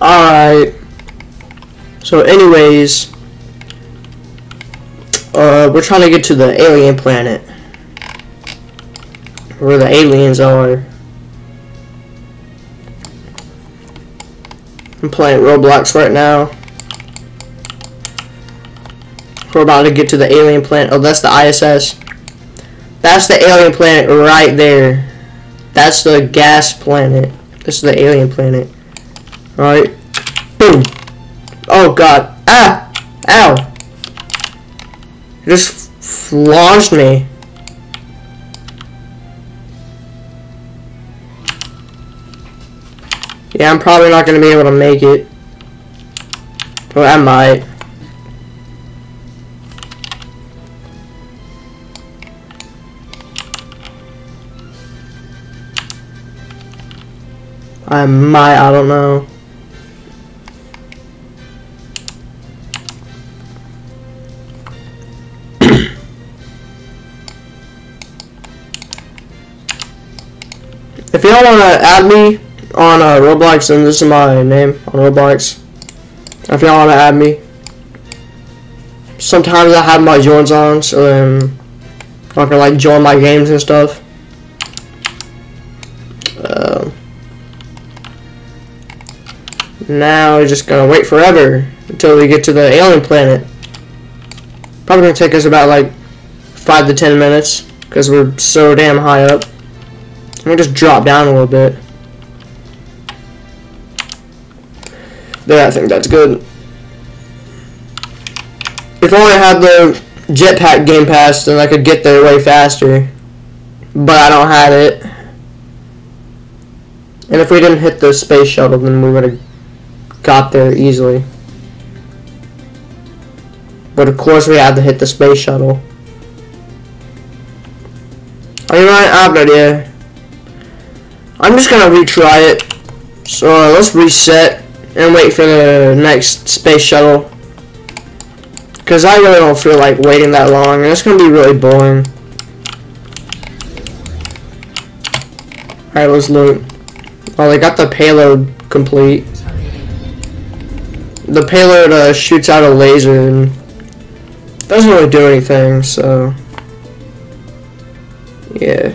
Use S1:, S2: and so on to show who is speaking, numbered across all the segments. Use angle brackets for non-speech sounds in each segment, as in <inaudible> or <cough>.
S1: Alright. So anyways, uh, we're trying to get to the alien planet. Where the aliens are. I'm playing Roblox right now. We're about to get to the alien planet. Oh, that's the ISS. That's the alien planet right there. That's the gas planet. This is the alien planet. Alright. Boom. Oh god. Ah! Ow! It just launched me. Yeah, I'm probably not going to be able to make it. But I might. I might, I don't know. If y'all want to add me on uh, Roblox, then this is my name on Roblox. If y'all want to add me. Sometimes I have my joins on, so then I can like join my games and stuff. Uh, now we're just gonna wait forever until we get to the alien planet. Probably gonna take us about like five to ten minutes because we're so damn high up. Let me just drop down a little bit. There, I think that's good. If only I had the jetpack game pass, then I could get there way faster. But I don't have it. And if we didn't hit the space shuttle, then we would have got there easily. But of course we had to hit the space shuttle. Are you right? I have no idea. I'm just gonna retry it. So uh, let's reset and wait for the next space shuttle. Because I really don't feel like waiting that long. And it's gonna be really boring. Alright, let's loot. Oh, they got the payload complete. The payload uh, shoots out a laser and doesn't really do anything, so... Yeah.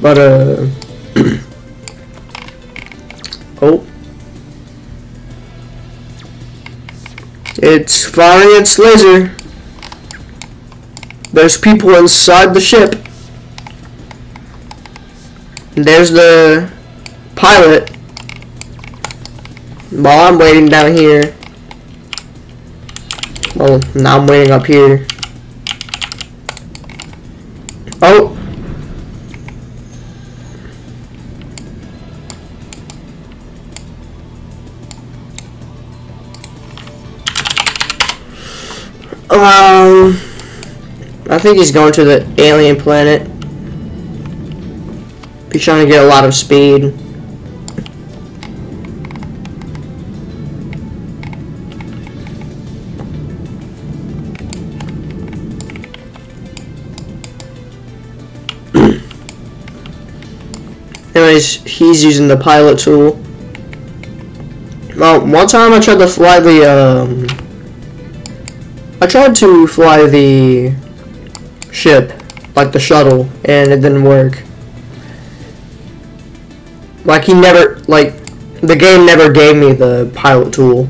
S1: But, uh... <clears throat> oh. It's firing its laser. There's people inside the ship. There's the pilot. While I'm waiting down here. Well, now I'm waiting up here. Um, I think he's going to the alien planet. He's trying to get a lot of speed. <clears throat> Anyways, he's using the pilot tool. Well, one time I tried to fly the, um, I tried to fly the ship, like the shuttle, and it didn't work. Like, he never, like, the game never gave me the pilot tool.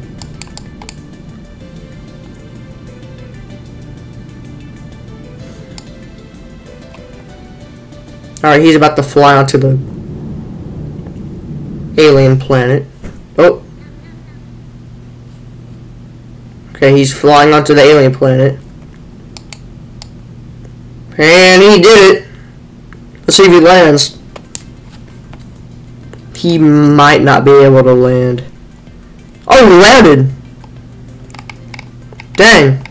S1: Alright, he's about to fly onto the alien planet. Oh. Okay, he's flying onto the alien planet. And he did it. Let's see if he lands. He might not be able to land. Oh, he landed. Dang.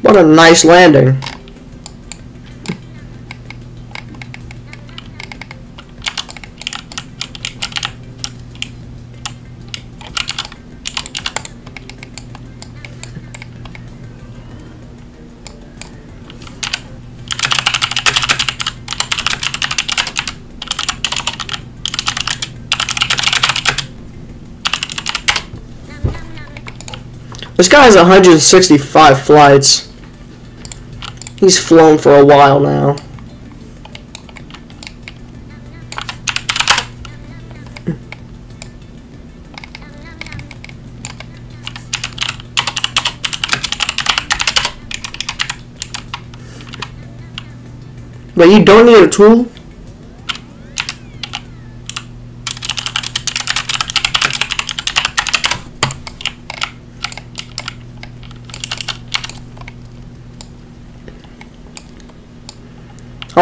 S1: What a nice landing. This guy has 165 flights. He's flown for a while now. But you don't need a tool?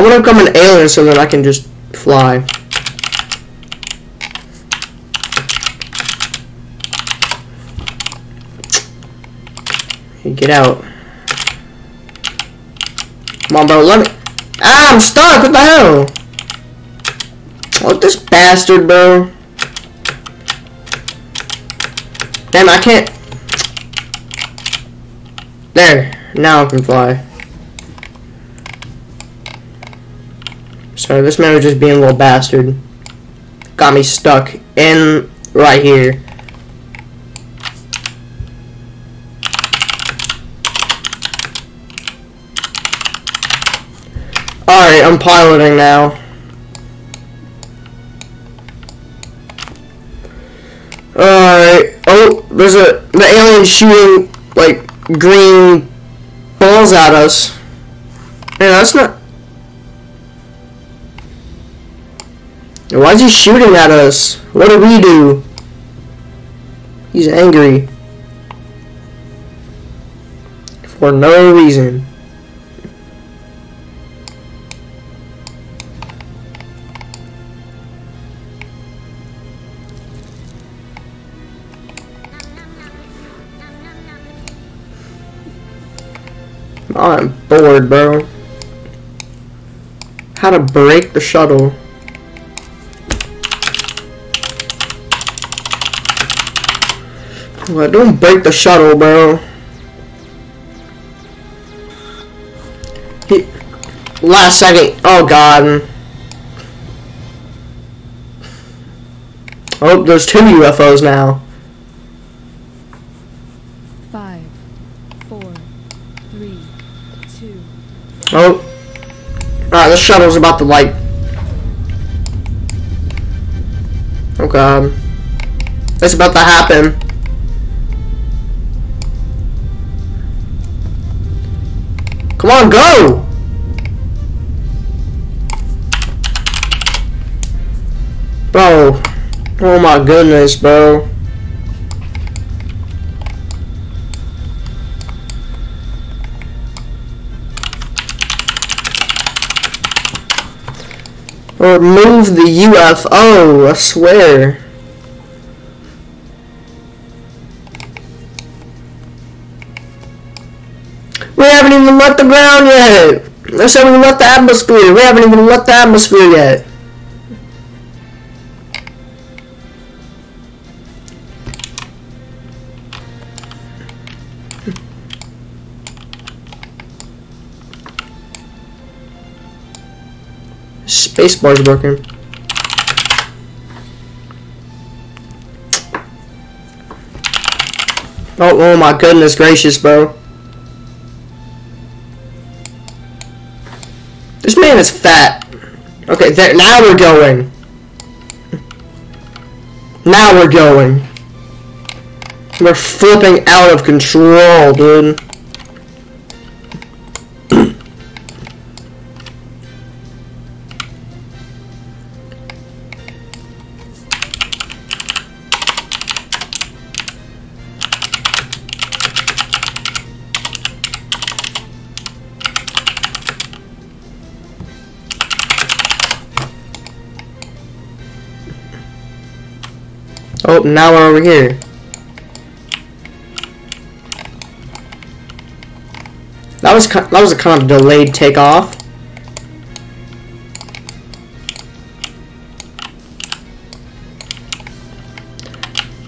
S1: I want to become an alien so that I can just fly. Hey, get out. Come on, bro, let me... Ah, I'm stuck, what the hell? Oh, this bastard, bro. Damn, I can't... There, now I can fly. Sorry, this man was just being a little bastard. Got me stuck in right here. Alright, I'm piloting now. Alright. Oh, there's a the alien shooting like green balls at us. Man, that's not Why is he shooting at us? What did we do? He's angry. For no reason. I'm bored, bro. How to break the shuttle. Well, don't break the shuttle, bro. He, last second. Oh, God. Oh, there's two UFOs now.
S2: Five, four, three, two.
S1: Oh. Alright, the shuttle's about to, like... Oh, God. It's about to happen. Come on, go! Bro. Oh my goodness, bro. Or move the UFO, I swear. Ground yet. I said we left the atmosphere. We haven't even left the atmosphere yet. Spacebar's broken. Oh, oh my goodness gracious, bro. This man is fat. Okay, there, now we're going. Now we're going. We're flipping out of control, dude. Oh, now we're over here. That was that was a kind of delayed takeoff.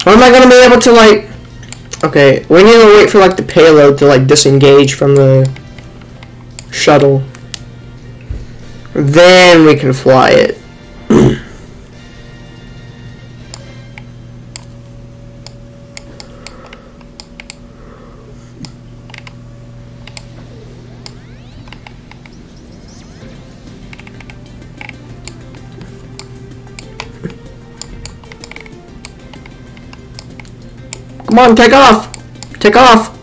S1: When am I gonna be able to like? Okay, we need to wait for like the payload to like disengage from the shuttle. Then we can fly it. Come on, take off! Take off!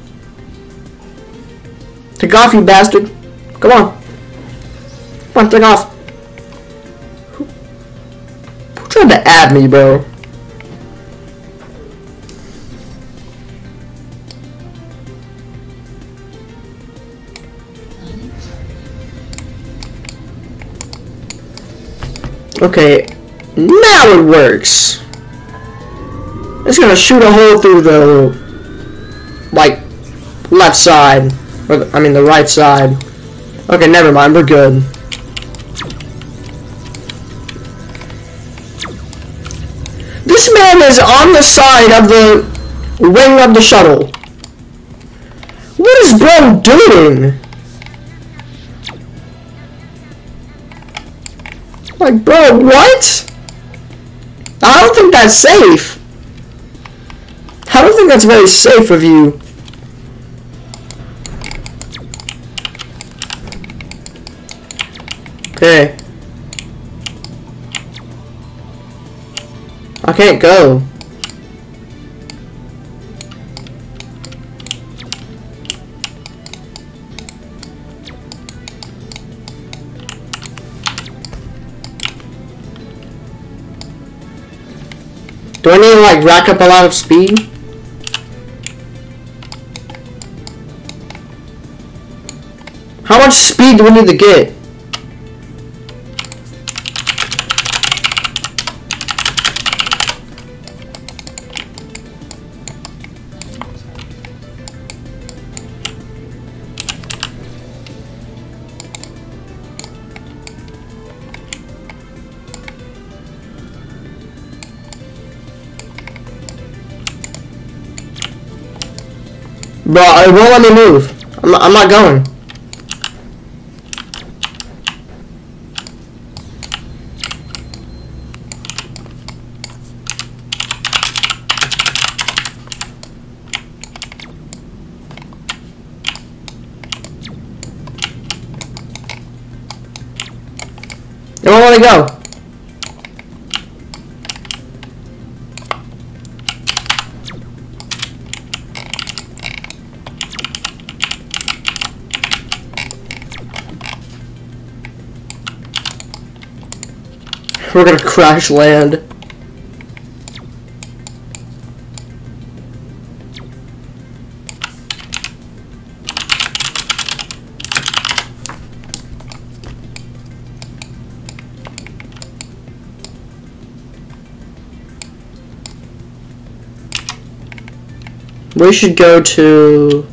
S1: Take off, you bastard! Come on! Come on, take off! Who, who tried to add me, bro? Okay, now it works. It's gonna shoot a hole through the, like, left side. Or, I mean, the right side. Okay, never mind, we're good. This man is on the side of the wing of the shuttle. What is bro doing? Like, bro, what? I don't think that's safe. I don't think that's very safe of you. Okay. I can't go. Do I need to like rack up a lot of speed? Much speed do we need to get? Bro, it won't let me move. I'm not, I'm not going. Won't let me go. We're gonna crash land. We should go to...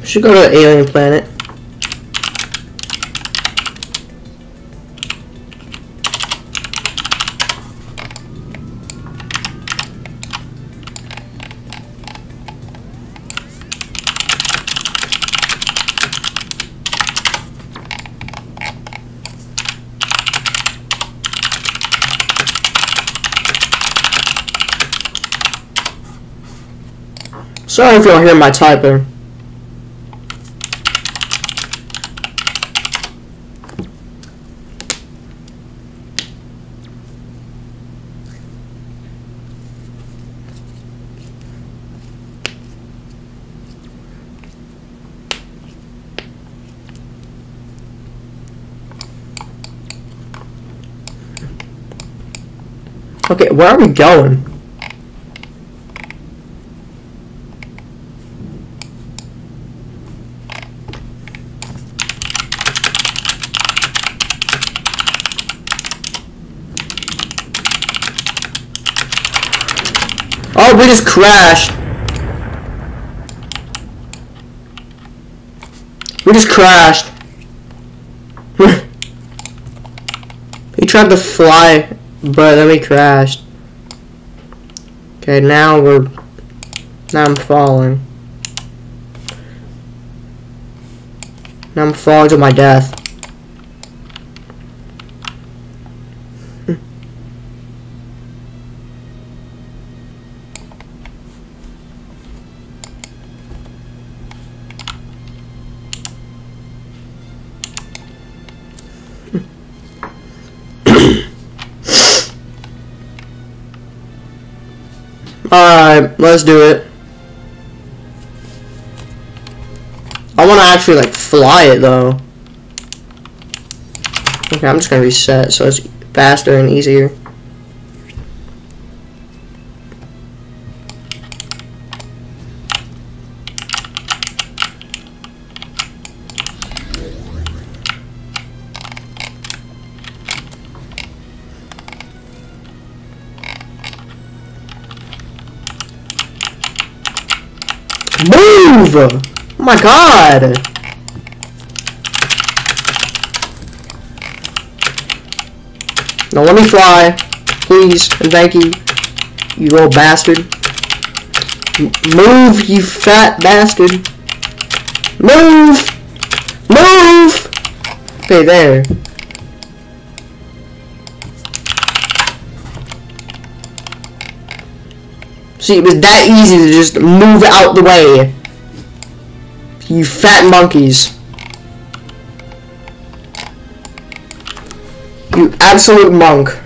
S1: We should go to alien planet. Sorry if don't hear my typing. Okay, where are we going? Just crashed. We just crashed. <laughs> he tried to fly, but then we crashed. Okay, now we're... Now I'm falling. Now I'm falling to my death. Alright, let's do it. I want to actually like fly it though. Okay, I'm just gonna reset so it's faster and easier. Move! Oh my god! Now let me fly, please, and thank you, you old bastard. M move, you fat bastard. Move! Move! Okay, there. See, it was that easy to just move out the way. You fat monkeys. You absolute monk.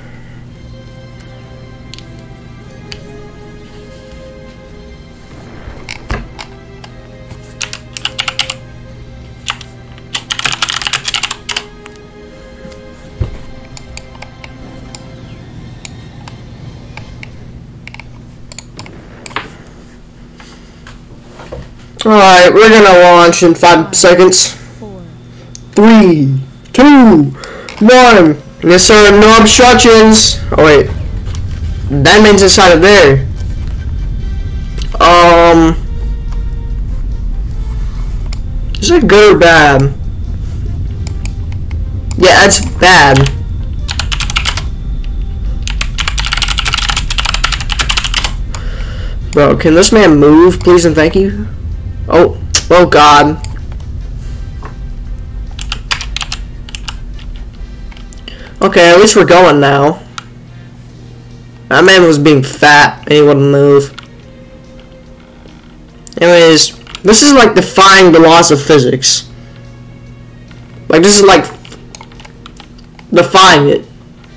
S1: Alright, we're gonna launch in five seconds. Three, two, one. Yes, sir. No obstructions. Oh wait, that means inside of there. Um, is it good or bad? Yeah, it's bad. Bro, can this man move, please and thank you? Oh, oh God. Okay, at least we're going now. That man was being fat and he wouldn't move. Anyways, this is like defying the laws of physics. Like this is like defying it.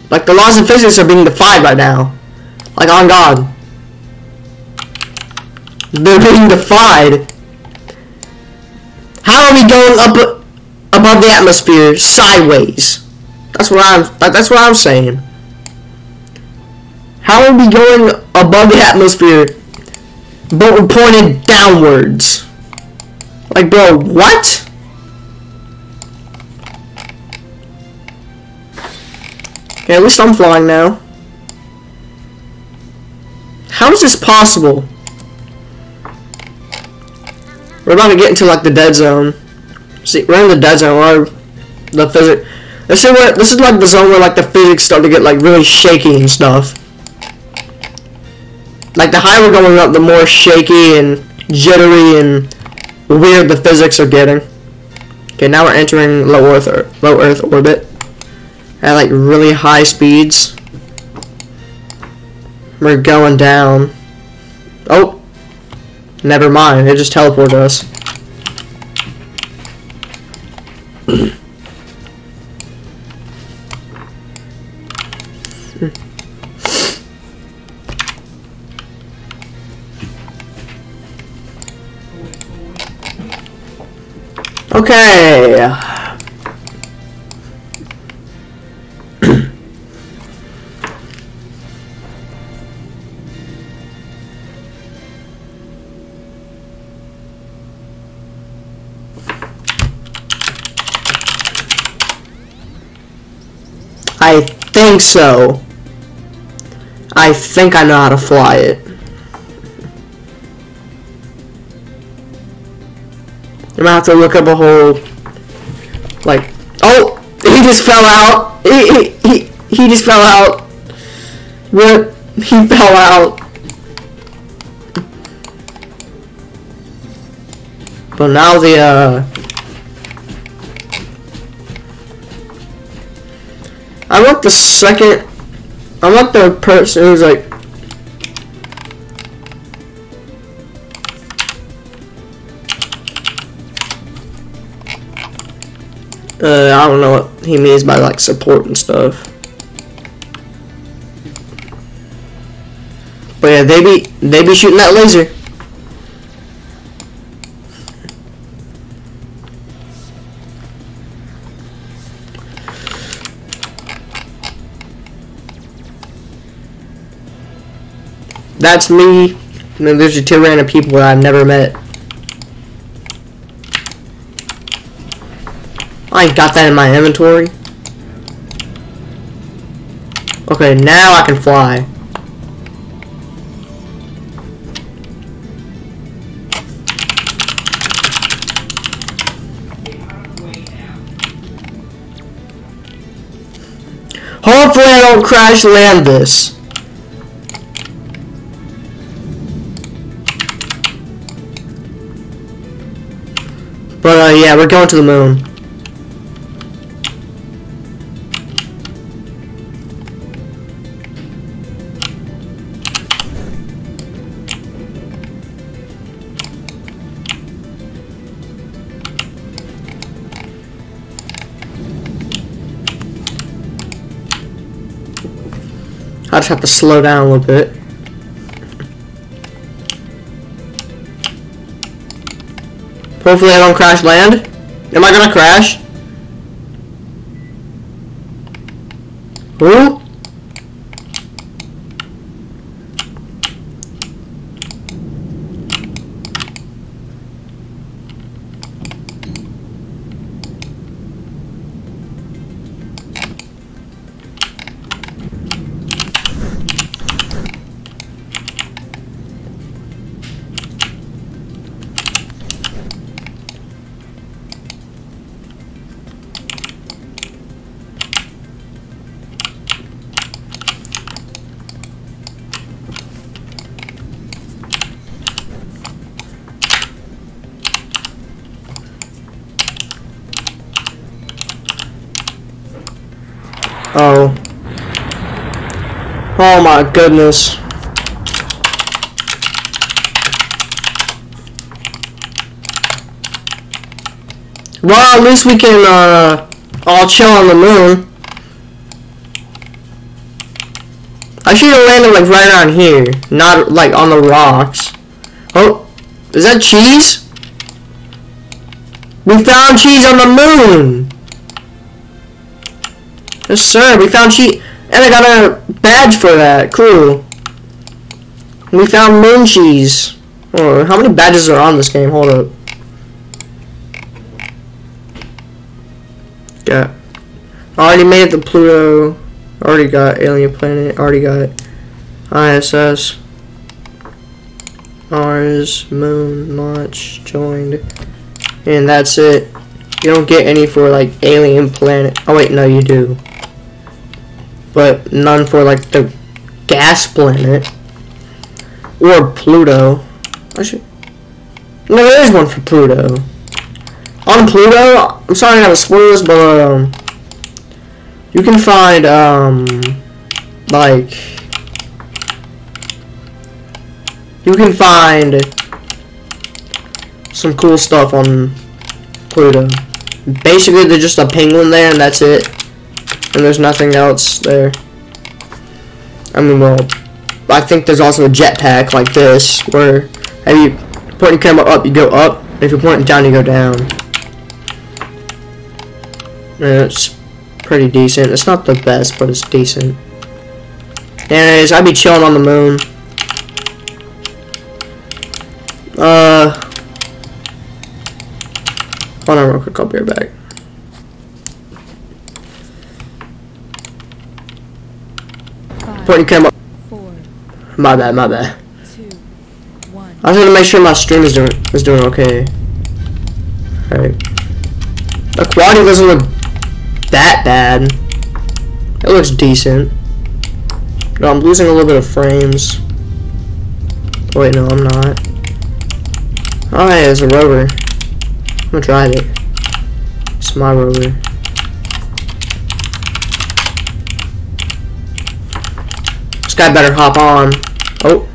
S1: Like the laws of physics are being defied right now. Like on God. They're being defied. How are we going up above the atmosphere sideways? That's what I'm. That's what I'm saying. How are we going above the atmosphere, but we're pointed downwards? Like, bro, what? Okay, at least I'm flying now. How is this possible? We're about to get into like the dead zone. See, we're in the dead zone where the physics. This is where this is like the zone where like the physics start to get like really shaky and stuff. Like the higher we're going up, the more shaky and jittery and weird the physics are getting. Okay, now we're entering low Earth or low Earth orbit at like really high speeds. We're going down. Oh, Never mind, it just teleported us. okay. Think so. I think I know how to fly it. I'm gonna have to look up a whole, like, oh, he just fell out. He, he, he, he just fell out. What? He <laughs> fell out. But now the, uh, want the second. I want the person who's like. Uh, I don't know what he means by like support and stuff. But yeah, they be they be shooting that laser. That's me. And then there's two random people that I've never met. I got that in my inventory. Okay, now I can fly. Hopefully I don't crash land this. But uh, yeah, we're going to the moon. I just have to slow down a little bit. Hopefully I don't crash land. Am I gonna crash? Who? My goodness. Well, at least we can, uh, all chill on the moon. I should have landed, like, right on here. Not, like, on the rocks. Oh, is that cheese? We found cheese on the moon! Yes, sir. We found cheese, and I got a badge for that. Cool. We found moon cheese. Oh, how many badges are on this game? Hold up. Got. Already made it to Pluto. Already got alien planet. Already got ISS. Mars, moon, launch, joined. And that's it. You don't get any for like alien planet. Oh wait, no you do but none for like the gas planet or Pluto. Should. No, there is one for Pluto. On Pluto, I'm sorry I have spoil this, but um, you can find um, like you can find some cool stuff on Pluto. Basically, they're just a penguin there, and that's it and there's nothing else there. I mean, well, I think there's also a jetpack like this, where if you point your camera up, you go up, if you're pointing down, you go down. And it's pretty decent. It's not the best, but it's decent. Anyways, I'd be chilling on the moon. Uh, hold on real quick, I'll be right back. Your camera.
S2: Four,
S1: My bad, my bad.
S2: two, one.
S1: I just want to make sure my stream is doing is doing okay. Alright. The quality doesn't look that bad. It looks decent. No, I'm losing a little bit of frames. Oh, wait, no, I'm not. Oh, hey, there's a rover. I'm gonna drive it. It's my rover. Guy better hop on. Oh.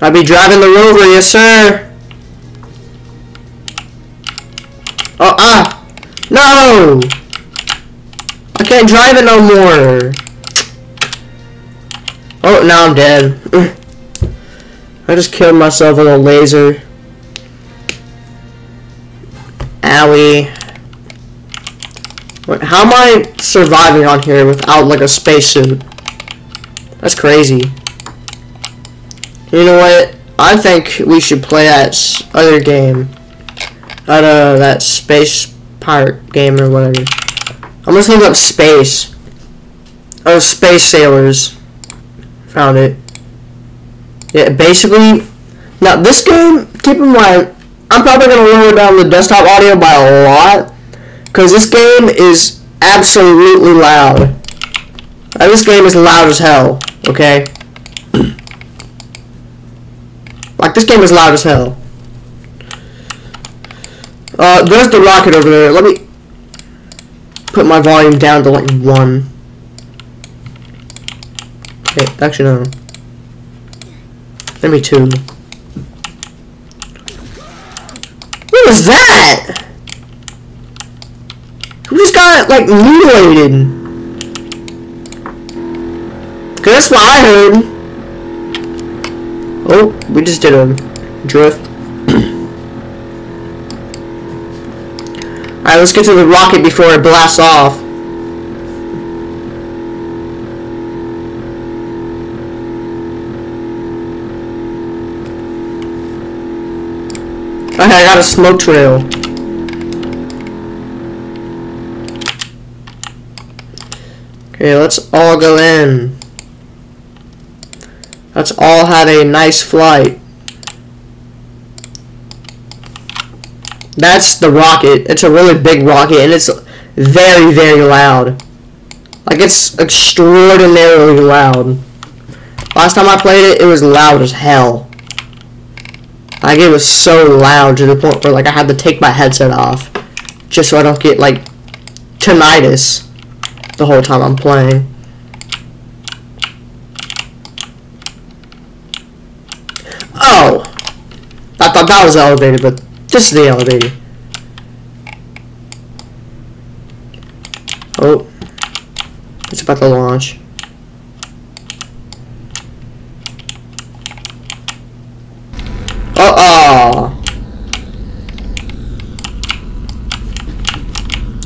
S1: I'll be driving the rover, yes sir. Oh, ah! No! I can't drive it no more. Oh, now I'm dead. <laughs> I just killed myself with a laser. Owie. Wait, how am I surviving on here without like a spacesuit? That's crazy. You know what? I think we should play that other game. That uh, that space pirate game or whatever. I'm just looking up space. Oh, space sailors. Found it. Yeah, basically. Now this game, keep in mind, I'm probably going to lower down the desktop audio by a lot. Because this game is absolutely loud. Uh, this game is loud as hell, okay? <clears throat> like, this game is loud as hell. Uh, there's the rocket over there. Let me put my volume down to, like, 1. Okay, actually, no. Maybe 2. Was that? Who just got like mutilated? Cause that's what I heard. Oh, we just did a drift. <clears throat> Alright, let's get to the rocket before it blasts off. Okay, I got a smoke trail. Okay, let's all go in. Let's all have a nice flight. That's the rocket. It's a really big rocket and it's very, very loud. Like it's extraordinarily loud. Last time I played it, it was loud as hell. It was so loud to the point where like I had to take my headset off just so I don't get like tinnitus the whole time I'm playing. Oh! I thought that was the elevator, but this is the elevator. Oh. It's about to launch.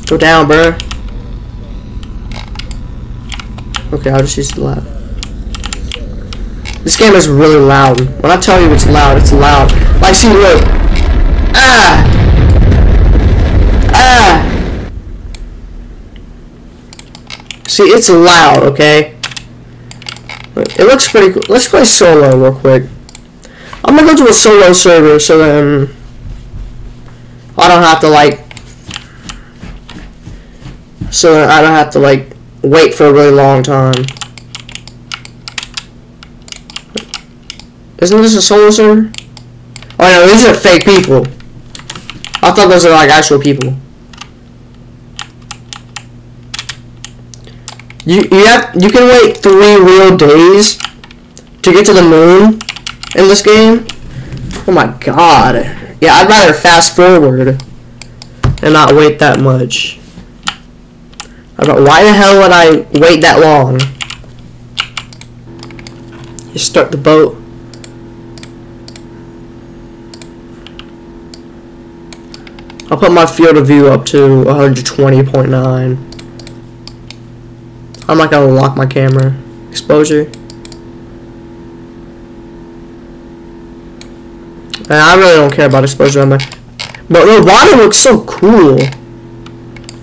S1: Go down, bruh. Okay, I'll just use the lab. This game is really loud. When I tell you it's loud, it's loud. Like, see, look. Ah! Ah! See, it's loud, okay? It looks pretty cool. Let's play solo real quick. I'm gonna go to a solo server so then I don't have to like so I don't have to like wait for a really long time. Isn't this a solo server? Oh no, these are fake people. I thought those are like actual people. You you have you can wait three real days to get to the moon in this game. Oh my god. Yeah, I'd rather fast forward and not wait that much. I why the hell would I wait that long? Just start the boat. I'll put my field of view up to 120.9. I'm not gonna lock my camera. Exposure. And I really don't care about exposure on my But the water looks so cool.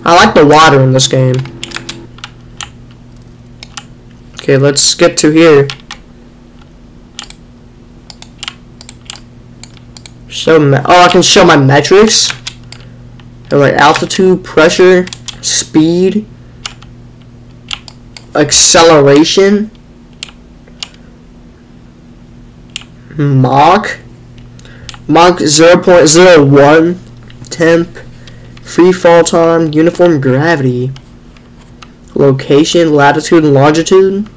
S1: I like the water in this game. Okay, let's skip to here. Show oh, I can show my metrics. They're like altitude, pressure, speed, acceleration, Mach, Mach 0.01, temp, free fall time, uniform gravity, location, latitude, and longitude.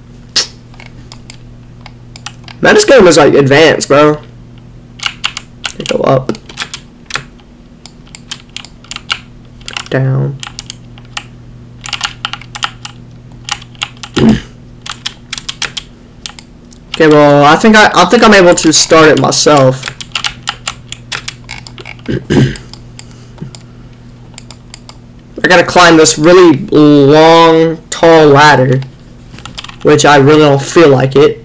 S1: Man, this game is like advanced, bro. They go up. down. <clears throat> okay, well, I think I, I think I'm able to start it myself. <clears throat> I gotta climb this really long, tall ladder, which I really don't feel like it.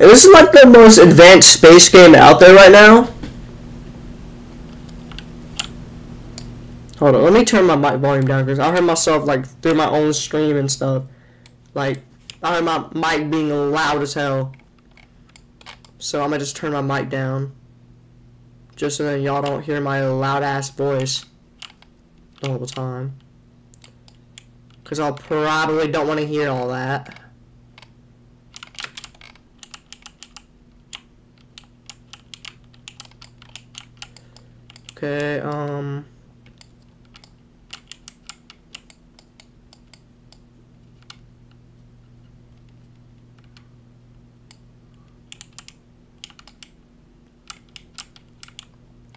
S1: And this is like the most advanced space game out there right now. Hold on, let me turn my mic volume down because I heard myself like through my own stream and stuff. Like, I heard my mic being loud as hell. So I'm gonna just turn my mic down. Just so that y'all don't hear my loud ass voice the whole time. Because I'll probably don't want to hear all that. Okay, um...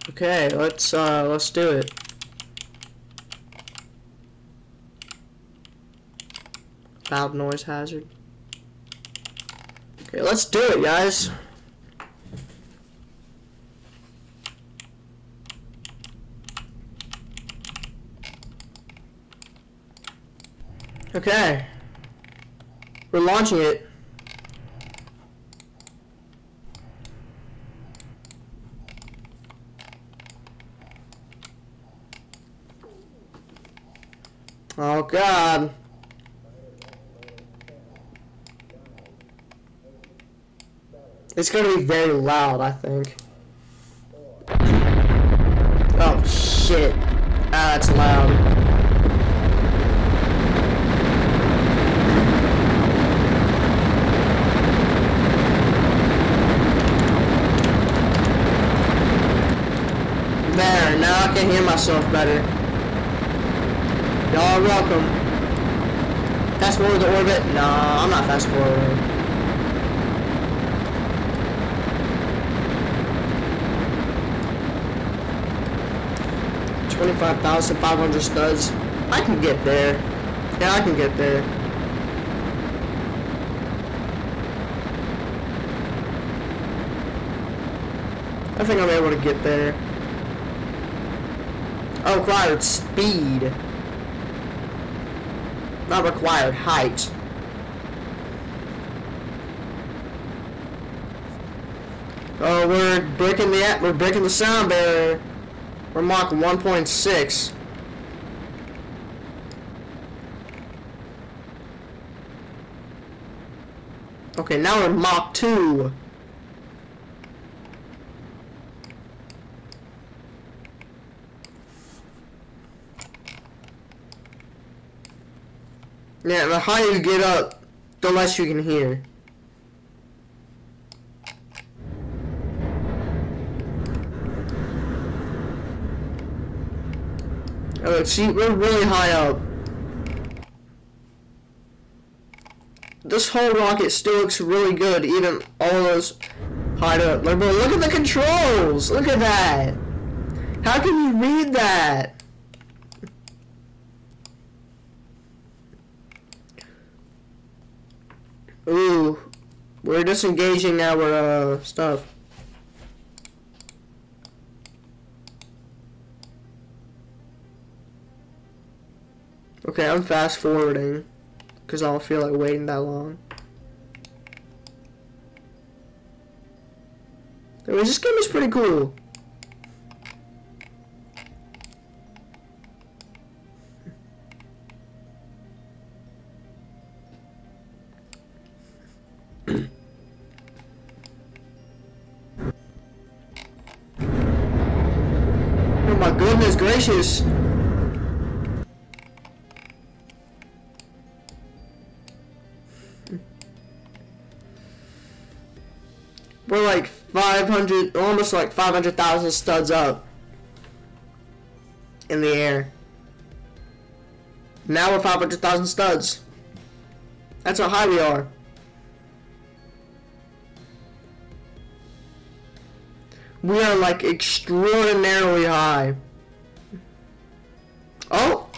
S1: Okay, let's uh let's do it. Loud noise hazard. Okay, let's do it, guys. Okay. We're launching it. Oh god. It's gonna be very loud, I think. Oh shit. Ah, it's loud. There, now I can hear myself better. Y'all welcome. Fast forward the orbit? Nah, I'm not fast forwarding. Twenty-five thousand five hundred studs. I can get there. Yeah, I can get there. I think I'm able to get there. Oh, required speed. Not required height. Oh, we're breaking the we're breaking the sound barrier. We're Mach 1.6. Okay, now we're Mach 2. Yeah, the higher you get up, the less you can hear. Oh, see, we're really high up. This whole rocket still looks really good, even all those high up. Like, look at the controls! Look at that! How can you read that? Ooh, we're disengaging our uh, stuff. Okay, I'm fast forwarding because I don't feel like waiting that long. Anyways, this game is pretty cool. <coughs> Oh my goodness gracious. 500, almost like 500,000 studs up in the air. Now we're 500,000 studs. That's how high we are. We are like extraordinarily high. Oh!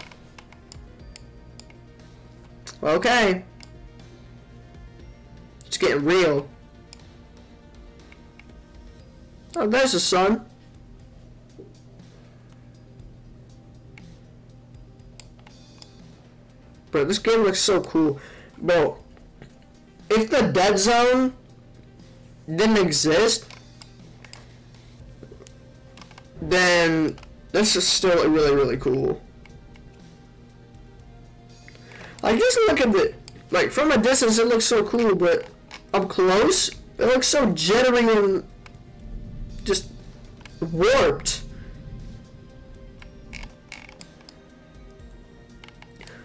S1: Okay. It's getting real. Oh, there's the sun. Bro, this game looks so cool. Bro, if the dead zone didn't exist, then this is still really, really cool. Like, just look at it. Like, from a distance, it looks so cool, but up close, it looks so jittery and warped.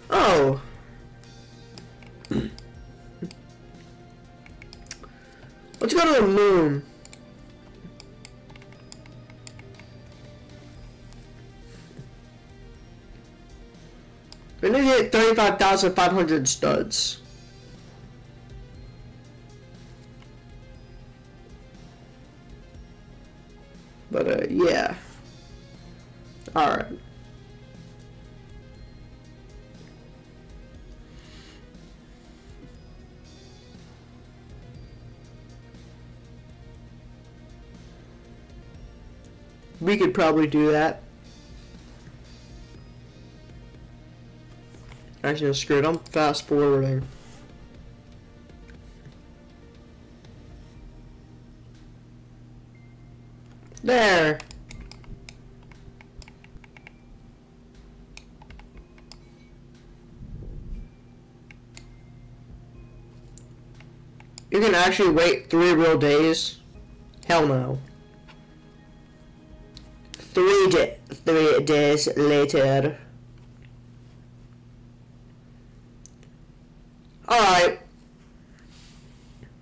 S1: Oh. Let's go to the moon. We need to get 35,500 studs. But, uh, yeah. Alright. We could probably do that. Actually, screw it. I'm fast forwarding. Actually wait three real days? Hell no. Three, da three days later. Alright.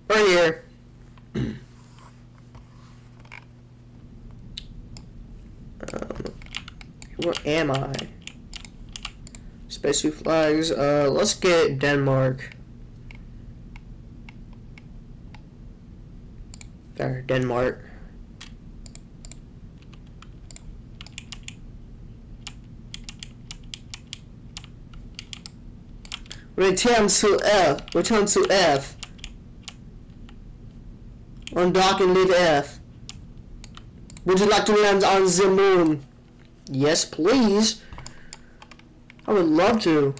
S1: Right here. um, where am I? Space flags. Uh, let's get Denmark. There, Denmark. Return to F. Return to F. Undock and leave F. Would you like to land on the moon? Yes, please. I would love to.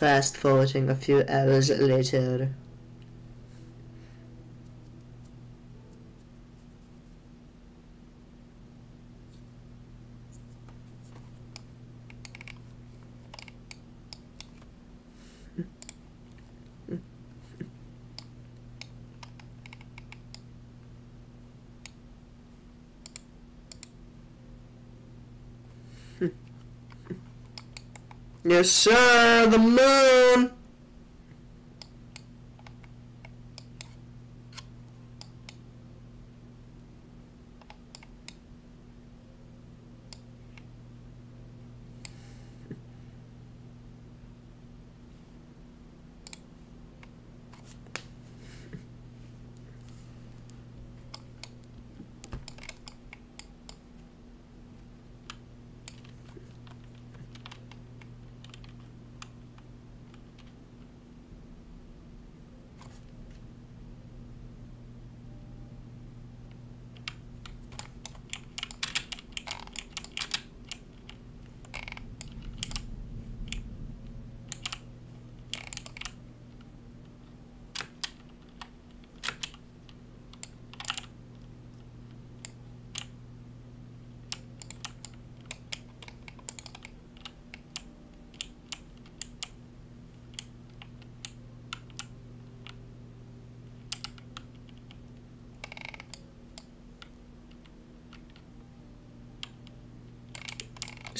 S1: Fast forwarding a few hours later. Sir, the moon!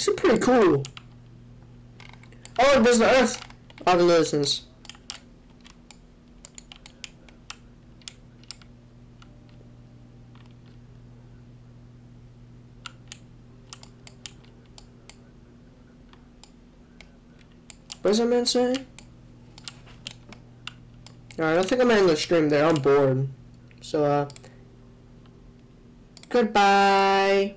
S1: This is pretty cool. Oh, there's the Earth organisms. What does that man say? Alright, I think I'm ending the stream there. I'm bored. So, uh, Goodbye.